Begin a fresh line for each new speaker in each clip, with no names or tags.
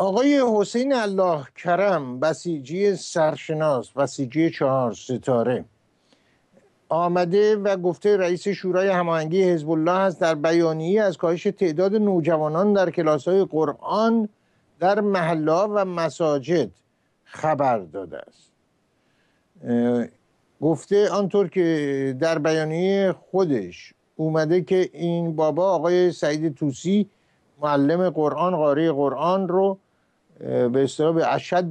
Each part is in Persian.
آقای حسین الله کرم بسیجی سرشناس بسیجی چهار ستاره. آمده و گفته رئیس شورای هماهنگی حزب الله هست در بیانیه از کاهش تعداد نوجوانان در کلاس های قرآن در محلا و مساجد خبر داده است. گفته آنطور که در بیانیه خودش اومده که این بابا آقای سعید توسی معلم قرآن قاری قرآن رو به اصطلاح به اشد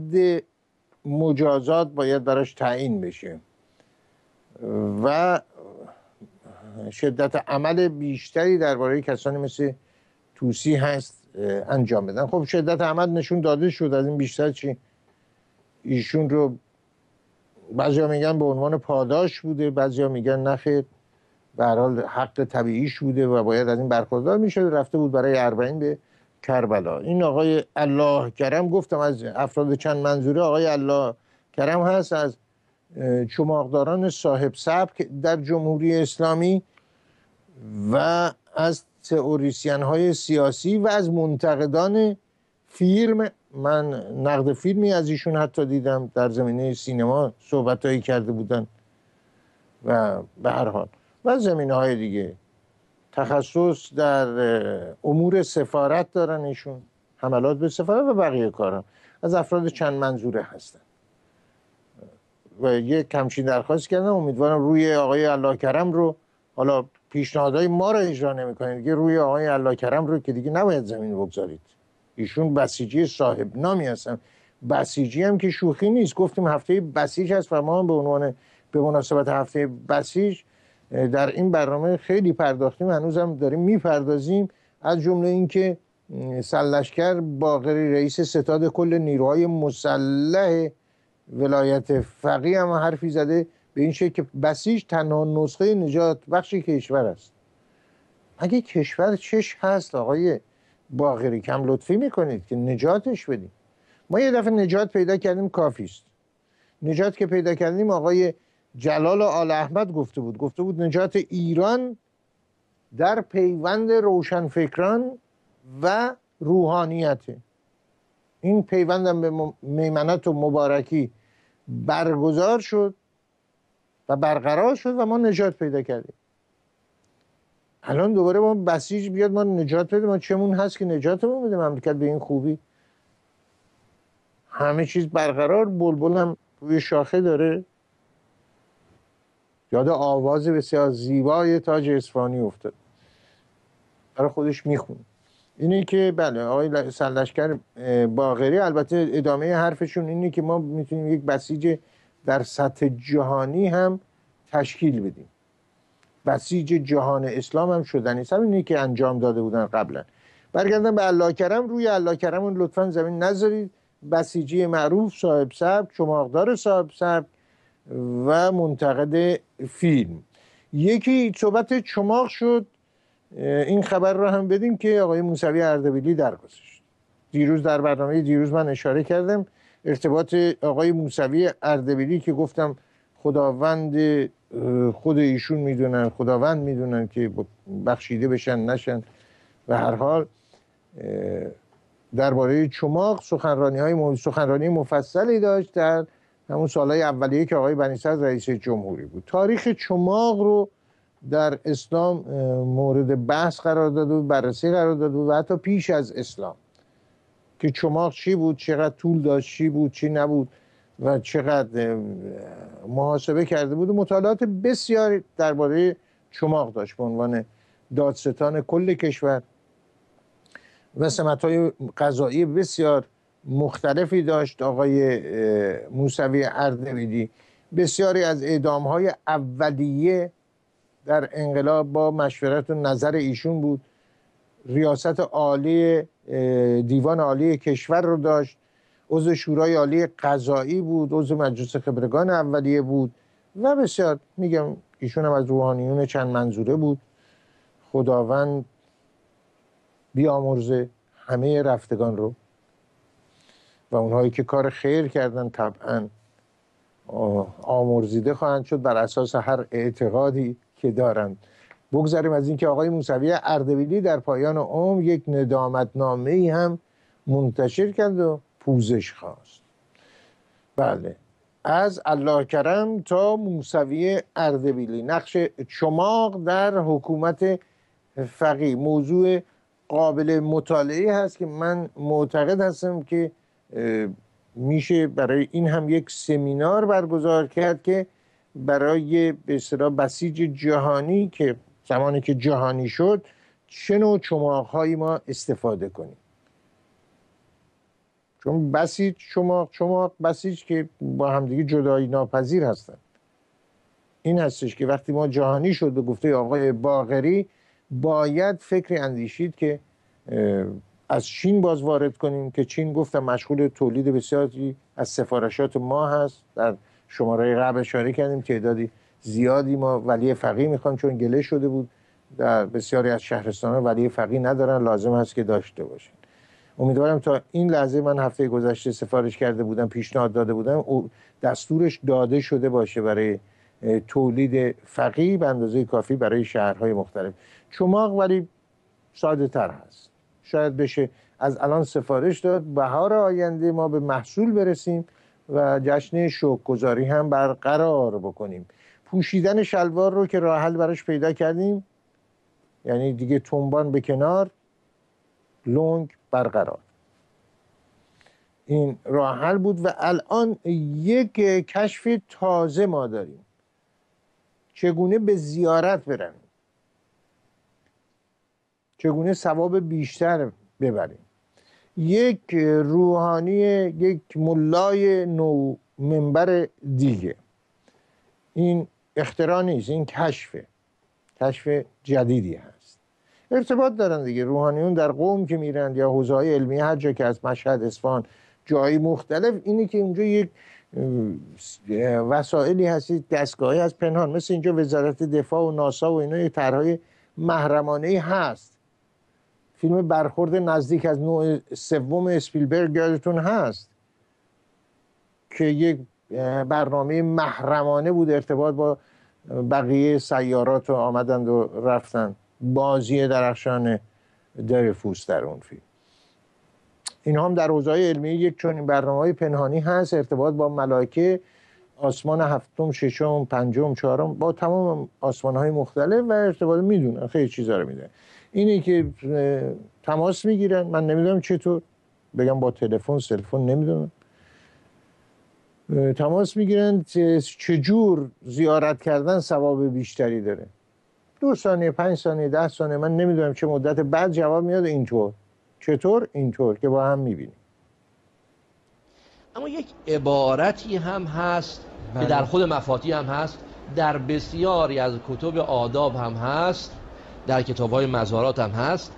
مجازات باید براش تعیین بشه. و شدت عمل بیشتری درباره کسانی مثل توسی هست انجام بدن. خب شدت عمل نشون داده شد از این بیشتر چی؟ ایشون رو بعضی میگن به عنوان پاداش بوده بعضی میگن نخیر به حق طبیعیش بوده و باید از این برخوردار میشه رفته بود برای اربعین به کربلا. این آقای الله کرم گفتم از افراد چند منظوره آقای الله کرم هست از چماقداران صاحب سبک در جمهوری اسلامی و از تئوریسین های سیاسی و از منتقدان فیلم. من نقد فیلمی از ایشون حتی دیدم در زمینه سینما صحبت کرده بودن و به هر حال. و زمینه های دیگه. تخصص در امور سفارت دارن ایشون حملات به سفارت و بقیه کارم از افراد چند منظوره هستن. و یک کمچین درخواست کردم امیدوارم روی آقای الله کرم رو حالا پیشنهادهای ما رو اجرا نمی‌کنید دیگه روی آقای الله کرم رو که دیگه نباید زمین بگذارید. ایشون بسیجی صاحب نامی هستن. بسیجی هم که شوخی نیست. گفتیم هفته بسیج هست و ما به عنوان به مناسبت هفته بسیج در این برنامه خیلی پرداختیم هنوزم داریم می‌پردازیم. از جمله اینکه سلشکر باقری رئیس ستاد کل نیروهای مسلح ولایت فقی هم حرفی زده به این شکل که بسیج تنها نسخه نجات بخش کشور است. اگه کشور چش هست آقای باقری کم لطفی می‌کنید که نجاتش بدیم. ما یه دفعه نجات پیدا کردیم کافیست نجات که پیدا کردیم آقای جلال آل احمد گفته بود. گفته بود نجات ایران در پیوند روشنفکران و روحانیته این پیوندم به میمنت و مبارکی برگزار شد و برقرار شد و ما نجات پیدا کردیم. الان دوباره ما بسیج بیاد ما نجات بده ما چمون هست که نجاتمون بده مملکت به این خوبی؟ همه چیز برقرار بلبل هم روی شاخه داره. یاد آواز بسیار زیبای تاج اسفانی افتاد. برای خودش میخون اینه که بله آقای سلشکر باغری البته ادامه حرفشون اینه که ما می‌تونیم یک بسیج در سطح جهانی هم تشکیل بدیم. بسیج جهان اسلام هم شدنی. همینی که انجام داده بودن قبلا. برگردن به الله کرم. روی الله کرم لطفا زمین نذارید. بسیجی معروف صاحب سبک چماقدار صاحب سبک. و منتقد فیلم. یکی صحبت چماق شد این خبر رو هم بدیم که آقای موسوی اردبیلی درگذشت دیروز در برنامه دیروز من اشاره کردم ارتباط آقای موسوی اردبیلی که گفتم خداوند خود ایشون می‌دونن خداوند می‌دونن که بخشیده بشن نشن و هر حال درباره چماق سخنرانی های سخنرانی مفصلی داشت در همون سالهای اولیه که آقای بنی رئیس جمهوری بود. تاریخ چماق رو در اسلام مورد بحث قرار داده بود بررسی قرار بود و حتی پیش از اسلام. که چماق چی بود چقدر طول داشت چی بود چی نبود و چقدر محاسبه کرده بود و مطالعات بسیار درباره چماق داشت به عنوان دادستان کل کشور و سمت های قضایی بسیار مختلفی داشت. آقای موسوی اردبیلی بسیاری از اعدام های اولیه در انقلاب با مشورت و نظر ایشون بود. ریاست عالی دیوان عالی کشور رو داشت. عضو شورای عالی قضایی بود. عضو مجلس خبرگان اولیه بود. و بسیار میگم ایشون هم از روحانیون چند منظوره بود. خداوند بیامرزه همه رفتگان رو و اونهایی که کار خیر کردن طبعا آمرزیده خواهند شد بر اساس هر اعتقادی که دارند. بگذاریم از اینکه آقای موسوی اردبیلی در پایان عمر یک ندامت نامه ای هم منتشر کرد و پوزش خواست. بله. از الله کرم تا موسوی اردبیلی. نقش چماق در حکومت فقی موضوع قابل مطالعه هست که من معتقد هستم که میشه برای این هم یک سمینار برگزار کرد که برای به بسیج جهانی که زمانی که جهانی شد چه نوع چماقهایی ما استفاده کنیم. چون بسیج چماق چماق بسیج که با همدیگه جدایی ناپذیر هستند. این هستش که وقتی ما جهانی شد به گفته آقای باغری باید فکری اندیشید که از چین باز وارد کنیم که چین گفتم مشغول تولید بسیاری از سفارشات ما هست. در شماره قبل اشاره کردیم تعدادی زیادی ما ولی فقی می‌خوان چون گله شده بود. در بسیاری از شهرستان ولی فقی ندارن لازم هست که داشته باشن. امیدوارم تا این لحظه من هفته گذشته سفارش کرده بودم پیشنهاد داده بودم او دستورش داده شده باشه برای تولید فقی به اندازه کافی برای شهرهای مختلف. چماق ولی ساده تر هست. شاید بشه. از الان سفارش داد بهار آینده ما به محصول برسیم و جشن گذاری هم برقرار بکنیم. پوشیدن شلوار رو که راه حل براش پیدا کردیم یعنی دیگه تنبان به کنار لونگ برقرار. این راه حل بود و الان یک کشف تازه ما داریم. چگونه به زیارت برن؟ چگونه ثواب بیشتر ببریم. یک روحانی یک ملای نو منبر دیگه. این اختراع نیست این کشفه کشف جدیدی هست. ارتباط دارن دیگه. روحانیون در قوم که میرند یا حوزه علمی هر جا که از مشهد اصفهان جایی مختلف اینی که اونجا یک وسائلی هستی دستگاهی از پنهان. مثل اینجا وزارت دفاع و ناسا و اینا یه طرحهای محرمانه هست. فیلم برخورد نزدیک از نوع سوم اسپیلبرگ یادتون هست؟ که یک برنامه محرمانه بود ارتباط با بقیه سیارات رو آمدند و رفتن. بازی درخشان درفوس در اون فیلم. این هم در حوزه علمی یک چون برنامه های پنهانی هست ارتباط با ملائکه آسمان هفتم ششم پنجم چهارم با تمام آسمان های مختلف و ارتباط می‌دونن. خیلی چیزا رو می‌دونن. اینه که تماس می‌گیرن. من نمی‌دونم چطور بگم با تلفن سلفون نمی‌دونم. تماس می‌گیرن. چجور زیارت کردن ثواب بیشتری داره. دو ثانیه پنج ثانیه ده ثانیه من نمی‌دونم چه مدت. بعد جواب میاد اینطور. چطور؟ اینطور که با هم می‌بینیم.
اما یک عبارتی هم هست که در بله. خود مفاتی هم هست. در بسیاری از کتب آداب هم هست. در کتاب های مزارات هم هست.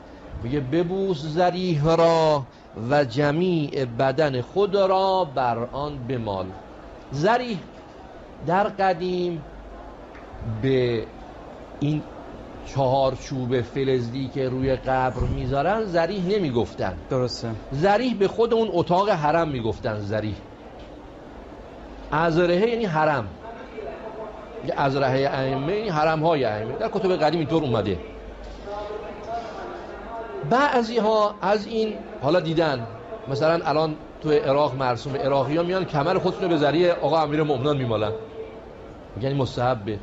میگه ببوس زریح را و جمیع بدن خود را بر آن بمال. زریح در قدیم به این چهارچوب فلزی که روی قبر می‌ذارن زریح نمی‌گفتن.
درسته.
زریح به خود اون اتاق حرم می‌گفتن زریح. ازرهه یعنی حرم. ازرهه ائمه یعنی حرم های ائمه. در کتب قدیم اینطور اومده. بعضی ها از این حالا دیدن مثلا الان تو عراق مرسوم عراقی ها میان کمر خودشون به ذریعه آقا امیر مؤمنان میمالن. یعنی مستحبه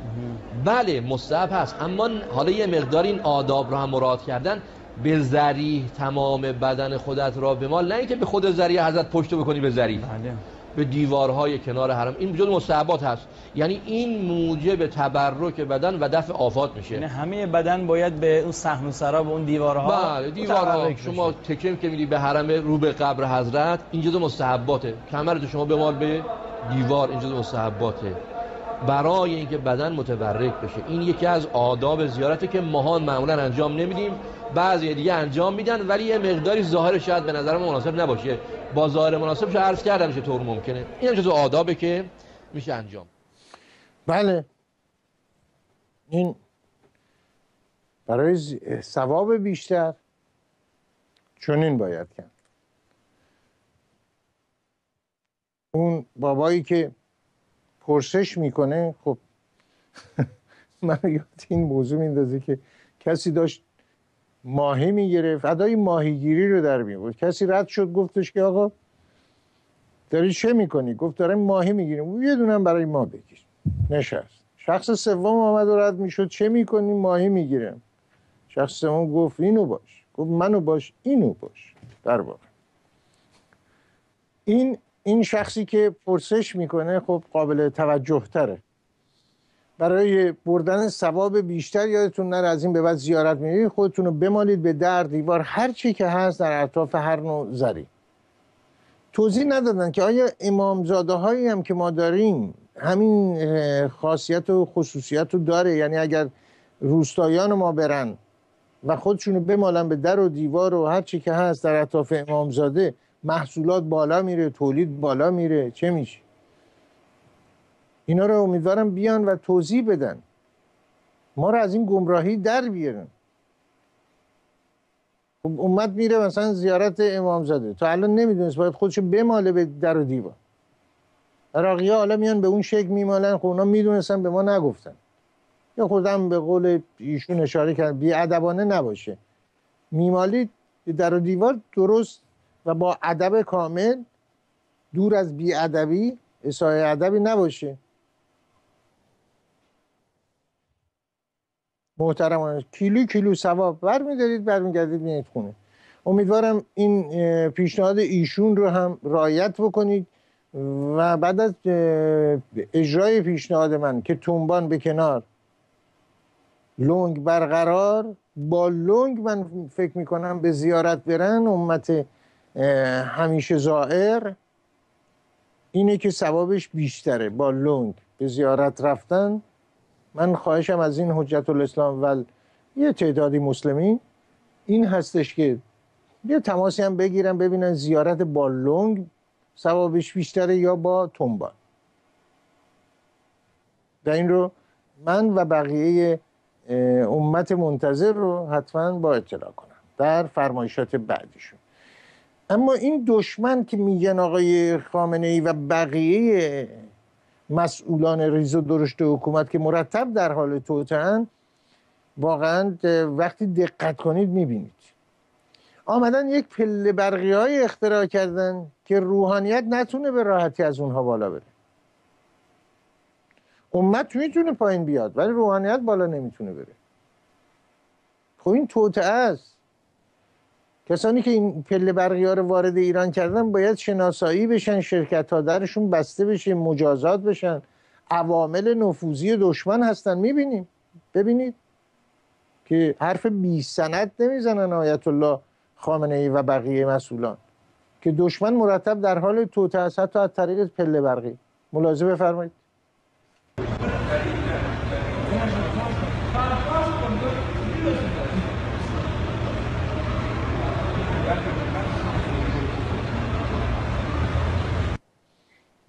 بله مستحب هست. اما حالا یه مقدار این آداب رو هم مراد کردن به ذریح تمام بدن خودت را به مال نه اینکه به خود ذریح حضرت پشت بکنی به ذریح بله. به دیوارهای کنار حرم. این وجود مستحبات هست. یعنی این موجب تبرک بدن و دفع آفات میشه.
یعنی همه بدن باید به اون صحن و سرا اون دیوارها
بله دیوارها. شما تکیم که میری به حرم رو به قبر حضرت این جزء مستحباته. کمرت شما بمال به دیوار این جزء مستحباته. برای اینکه بدن متبرک بشه. این یکی از آداب زیارته که ماهان معمولا انجام نمیدیم. بعضی دیگه انجام میدن ولی یه مقداری ظاهر شاید به نظر مناسب نباشه. با ظاهر مناسب شو عرض کردم چطور ممکنه. این جزو آدابه که میشه انجام.
بله. این برای ثواب بیشتر چنین باید کرد. اون بابایی که پرسش می‌کنه خب من یاد این موضوع میندازه که کسی داشت ماهی می‌گرفت. ادای ماهیگیری رو در میورد کسی رد شد گفتش که آقا داری چه می‌کنی؟ گفت دارم ماهی می‌گیریم. یه دونم برای ما بگیر. نشست. شخص سوم آمد و رد می‌شد. چه می‌کنی؟ ماهی می‌گیرم. شخص سوم گفت اینو باش. گفت منو باش اینو باش. در واقع. این این شخصی که پرسش می‌کنه خب قابل توجه تره برای بردن ثواب بیشتر یادتون نره از این به بعد زیارت میرید. خودتون رو بمالید به در دیوار هر چی که هست در اطراف هر نوع زری. توضیح ندادن که آیا امامزاده هایی هم که ما داریم همین خاصیت و خصوصیت رو داره؟ یعنی اگر روستایان ما برن و خودشونو بمالن به در و دیوار و هر چی که هست در اطراف امامزاده محصولات بالا میره تولید بالا میره چه میشه؟ اینا رو امیدوارم بیان و توضیح بدن. ما رو از این گمراهی در بیارن. خب امت میره مثلا زیارت امام زاده تا الان نمی‌دونست باید خودشو بماله به در و دیوار. عراقی ها میان به اون شکل میمالن. خب اونا می‌دونستن به ما نگفتن. یا خودم به قول ایشون اشاره کرد بی ادبانه نباشه. میمالید در و دیوار درست و با ادب کامل دور از بی ادبی اصای ادبی نباشه. محترمانه کیلو کیلو ثواب برمیدارید برمیگردید میید خونه. امیدوارم این پیشنهاد ایشون رو هم رایت بکنید و بعد از اجرای پیشنهاد من که تنبان به کنار لنگ برقرار با لنگ من فکر می‌کنم به زیارت برن امت همیشه زائر اینه که ثوابش بیشتره. با لنگ به زیارت رفتن من خواهشم از این حجت الاسلام و یه تعدادی مسلمین این هستش که یه تماسی هم بگیرن ببینن زیارت با لنگ ثوابش بیشتره یا با تنبان در این رو من و بقیه امت منتظر رو حتما با اطلاع کنم در فرمایشات بعدیشون. اما این دشمن که میگن آقای خامنه ای و بقیه مسئولان ریز و درشت حکومت که مرتب در حال توتن واقعا وقتی دقت کنید می‌بینید. آمدن یک پله برقی های اختراع کردن که روحانیت نتونه به راحتی از اونها بالا بره. امت می‌تونه پایین بیاد ولی روحانیت بالا نمی‌تونه بره. خب این توته است. کسانی که این پله برقی ها رو وارد ایران کردن باید شناسایی بشن شرکت ها درشون بسته بشه مجازات بشن. عوامل نفوذی دشمن هستن. می‌بینیم. ببینید که حرف بی سند نمی‌زنن آیت الله خامنه ای و بقیه مسئولان که دشمن مرتب در حال توته است حتی از طریق پله برقی. ملاحظه بفرمایید.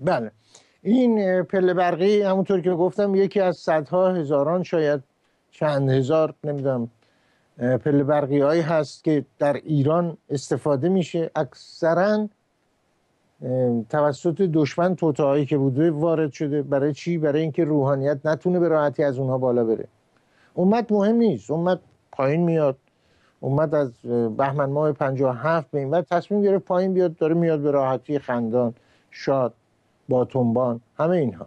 بله. این پله برقی همونطور که گفتم یکی از صدها هزاران شاید چند هزار نمی‌دونم پله برقی هایی هست که در ایران استفاده میشه. اکثرا توسط دشمن توتاهایی که بوده وارد شده. برای چی؟ برای اینکه روحانیت نتونه به راحتی از اونها بالا بره. امت مهم نیست. امت پایین میاد. امت از بهمن ماه 57 به این وقت تصمیم گرفت پایین بیاد داره میاد به راحتی خندان شاد. با تنبان همه اینها.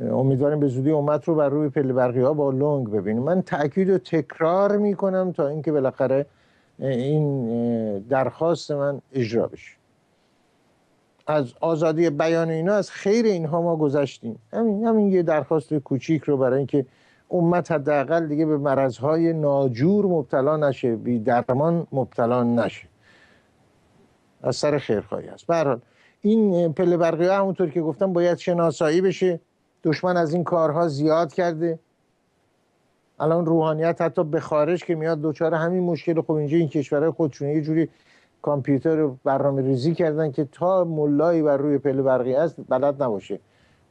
امیدواریم به زودی امت رو بر روی پله برقی ها با لنگ ببینیم. من تاکید و تکرار می‌کنم تا اینکه بالاخره این درخواست من اجرا بشه. از آزادی بیان اینا از خیر اینها ما گذشتیم. همین همین یه درخواست کوچیک رو برای اینکه امت حداقل دیگه به مرضهای ناجور مبتلا نشه بی درمان مبتلا نشه. از سر خیرخواهی است به این پله برقی همونطور که گفتم باید شناسایی بشه. دشمن از این کارها زیاد کرده. الان روحانیت حتی به خارج که میاد دوچار همین مشکل. خب اینجا این کشورهای خودشون یه جوری کامپیوتر رو برنامه ریزی کردن که تا ملایی بر روی پله برقی است بلد نباشه.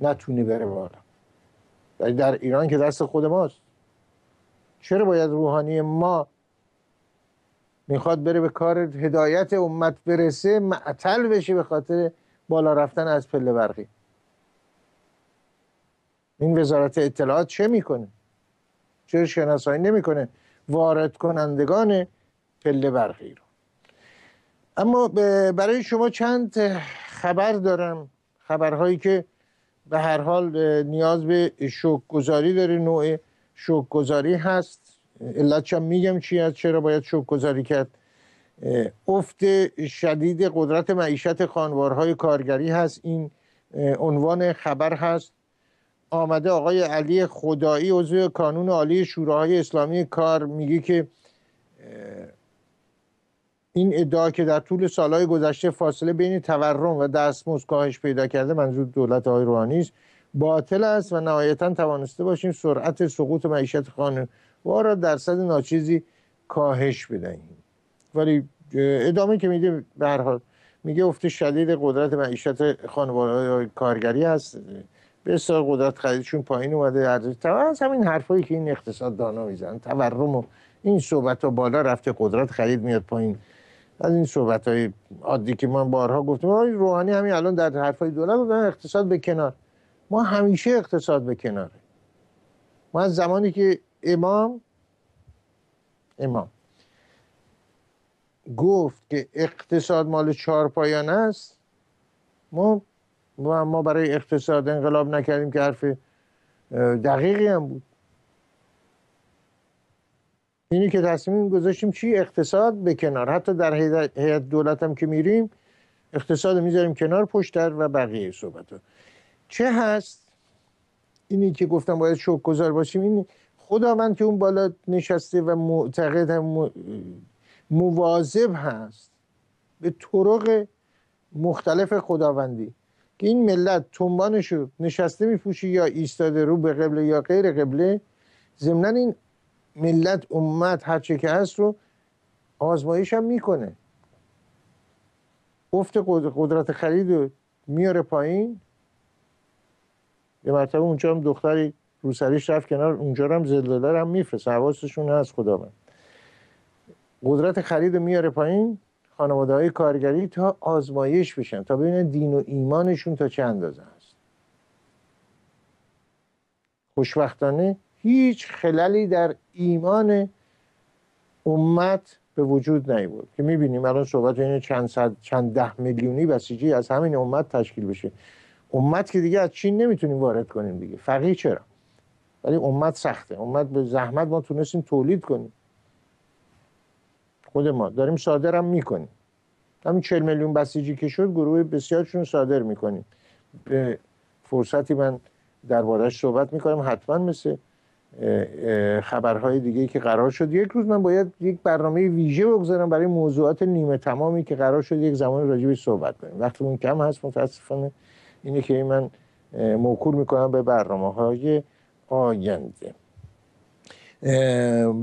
نتونی بره بالا. در ایران که دست خود ماست. چرا باید روحانی ما می‌خواد بره به کار هدایت امت برسه؟ معطل بشه به خاطر بالا رفتن از پله برقی. این وزارت اطلاعات چه می‌کنه؟ چرا شناسایی نمی‌کنه؟ وارد کنندگان پله برقی رو. اما برای شما چند خبر دارم. خبرهایی که به هر حال نیاز به شوک گذاری داره. نوع شوک گذاری هست. علت میگم چی هست؟ چرا باید شوک گذاری کرد؟ افت شدید قدرت معیشت خانوارهای کارگری هست. این عنوان خبر هست. آمده آقای علی خدایی عضو کانون عالی شوراهای اسلامی کار میگه که این ادعا که در طول سالهای گذشته فاصله بین تورم و دستمزد کاهش پیدا کرده منظور دولت آقای روحانی است. باطل است و نهایتا توانسته باشیم سرعت سقوط معیشت خانوار را درصد ناچیزی کاهش بدهیم. ولی ادامه که میده به هر حال. میگه افت شدید قدرت معیشت خانواده کارگری هست بسیار قدرت خریدشون پایین اومده. ارزش از همین حرفایی که این اقتصاد دانا میزن تورم و این صحبت ها بالا رفته قدرت خرید میاد پایین. از این صحبت های عادی که من بارها گفتم روحانی همین الان در حرفای دولت بودن اقتصاد به کنار. ما همیشه اقتصاد به کناره. ما از زمانی که امام امام. گفت که اقتصاد مال چهار پایان است ما ما برای اقتصاد انقلاب نکردیم که حرف دقیقی هم بود. اینی که تصمیم گذاشتیم چی؟ اقتصاد به کنار. حتی در هیئت دولت هم که میریم اقتصاد می‌ذاریم کنار پشتر و بقیه صحبت ها. چه هست؟ اینی که گفتم باید شوک گذار باشیم این خداوند که اون بالا نشسته و معتقد هم مواظب هست به طرق مختلف خداوندی. که این ملت تنبانشو نشسته میپوشه یا ایستاده رو به قبله یا غیر قبله ضمنا این ملت امت هرچه که هست رو آزمایش هم می‌کنه. افت قدرت خرید رو میاره پایین. یه مرتبه اونجا هم دختری روسریش رفت کنار اونجا هم زلزله هم میفرست. حواسشون هست خدا من قدرت خرید میاره پایین خانواده های کارگری تا آزمایش بشن تا ببینن دین و ایمانشون تا چه اندازه هست. خوشبختانه هیچ خللی در ایمان امت به وجود نیبود که می‌بینیم الان صحبت این چند, صد، چند ده میلیونی بسیجی از همین امت تشکیل بشه. امت که دیگه از چین نمی‌تونیم وارد کنیم دیگه. فقیه چرا؟ ولی امت سخته. امت به زحمت ما تونستیم تولید کنیم. خود ما. داریم صادرم می‌کنیم. همین 40 میلیون بسیجی که شد گروه بسیارشون صادر می‌کنیم. به فرصتی من دربارهش صحبت می‌کنم حتما مثل خبرهای دیگه که قرار شد. یک روز من باید یک برنامه ویژه بگذارم برای موضوعات نیمه تمامی که قرار شد یک زمان راجبی صحبت کنیم. وقتی اون کم هست متاسفانه اینه که من موکول می‌کنم به برنامه های آینده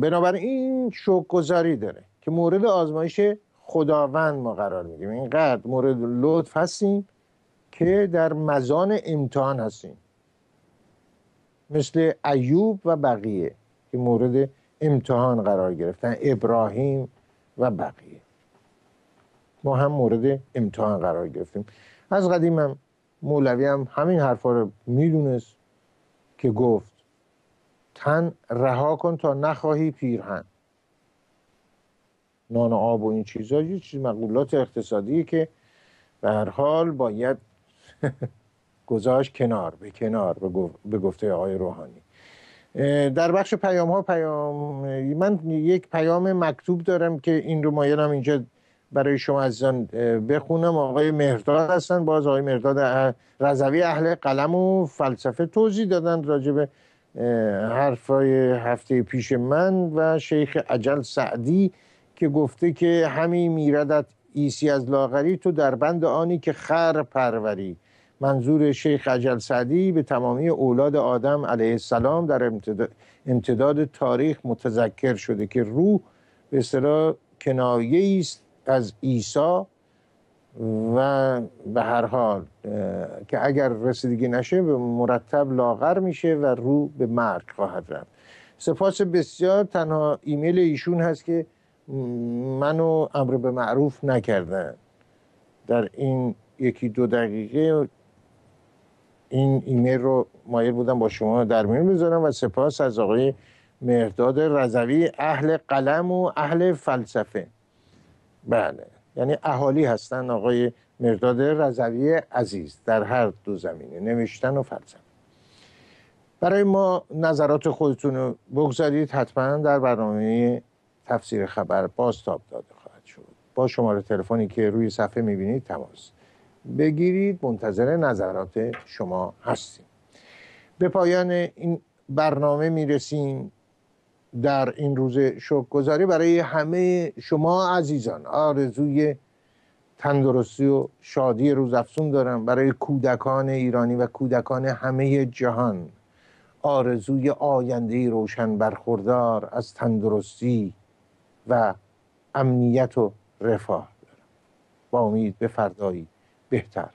بنابراین شوک گذاری داره. که مورد آزمایش خداوند ما قرار میگیم اینقدر مورد لطف هستیم که در مزان امتحان هستیم. مثل ایوب و بقیه که مورد امتحان قرار گرفتن. ابراهیم و بقیه. ما هم مورد امتحان قرار گرفتیم. از قدیم هم مولوی هم همین حرفا رو می‌دونست که گفت تن رها کن تا نخواهی پیرهن. نان و آب و این چیزها یه چیز مقولات اقتصادی که به هر حال باید گذاشت کنار به کنار به گفته آقای روحانی. در بخش پیام ها پیام من یک پیام مکتوب دارم که این رو مایلم اینجا برای شما عزیزان بخونم. آقای مهرداد هستن. باز آقای مهرداد رضوی اهل قلم و فلسفه توضیح دادن راجع به حرفای هفته پیش من و شیخ عجل سعدی که گفته که همی میردت عیسی از لاغری تو در بند آنی که خر پروری. منظور شیخ اجل سعدی به تمامی اولاد آدم علیه السلام در امتداد تاریخ متذکر شده که روح به اصطلاح کنایه است از عیسی و به هر حال که اگر رسیدگی نشه به مرتب لاغر میشه و رو به مرگ خواهد رفت. سپاس بسیار تنها ایمیل ایشون هست که منو امر به معروف نکردن. در این یکی دو دقیقه این ایمیل رو مایل بودم با شما در میون بذارم و سپاس از آقای مرداد رضوی اهل قلم و اهل فلسفه. بله یعنی اهالی هستن آقای مرداد رضوی عزیز در هر دو زمینه نوشتن و فلسفه. برای ما نظرات خودتون رو بگذارید حتما در برنامه تفسیر خبر بازتاب داده خواهد شد. با شماره تلفنی که روی صفحه می‌بینید تماس. بگیرید منتظر نظرات شما هستیم. به پایان این برنامه می‌رسیم. در این روز شکرگزاری برای همه شما عزیزان. آرزوی تندرستی و شادی روزافزون دارم. برای کودکان ایرانی و کودکان همه جهان. آرزوی آینده روشن برخوردار از تندرستی و امنیت و رفاه دارم. با امید به فردایی بهتر.